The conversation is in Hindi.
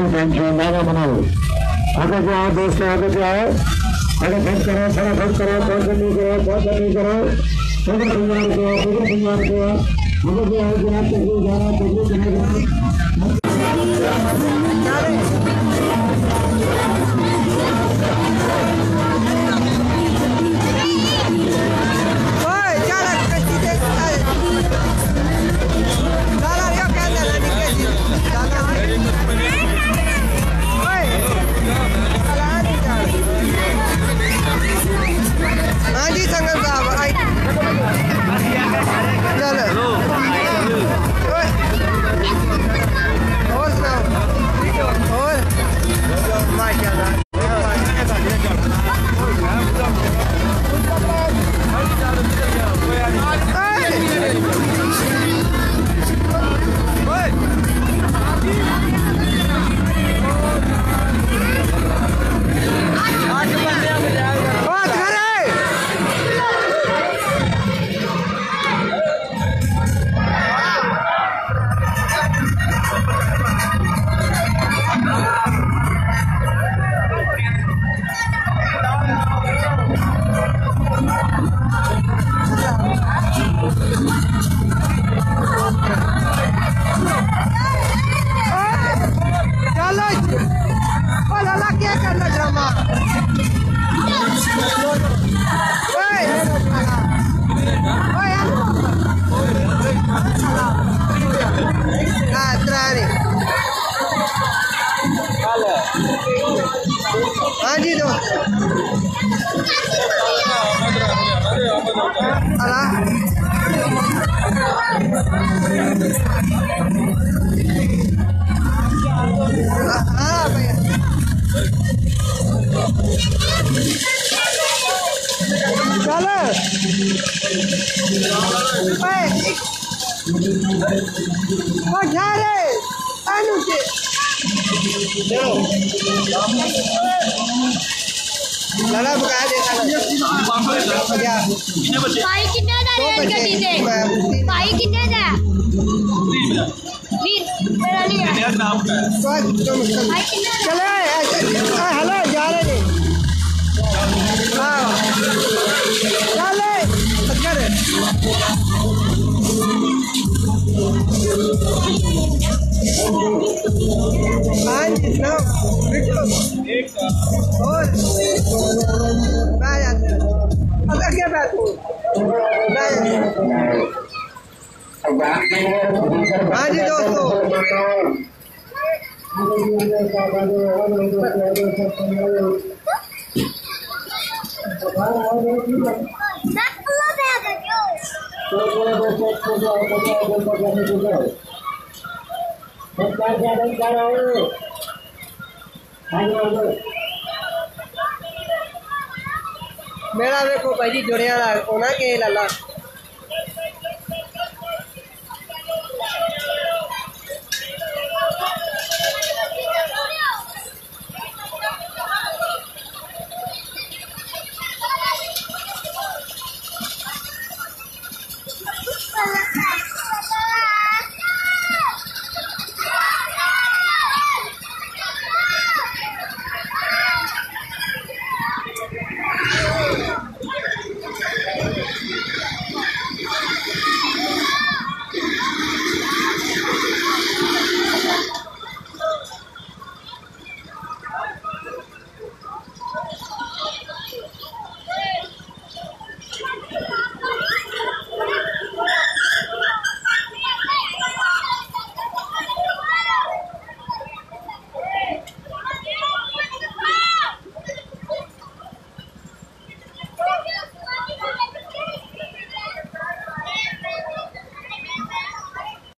जल पहुंचो नारा बनाओ आगे से आओ दोस्तों, आगे से आओ फटाफट करो फटाफट करो बहुत जल्दी करो बहुत जल्दी करो पकड़ तैयार करो सब तैयार करो आगे से आओ जनाब तकलीफ़ जाना तकलीफ़ जाना हाँ जी दोस्त अला हाँ भैया चलो ओ जा रे। अनु के लाला पकाया देता भाई कितने था रेड गड्डी से भाई कितने था चले हेलो जा रहे हाँ। चले हाँ जी सुनाओ बिट्टू और मैं जाते अब आगे बैठो मैं हाँ जी दोस्तों मेरा देखो भाई जी जुड़िया होना के लाला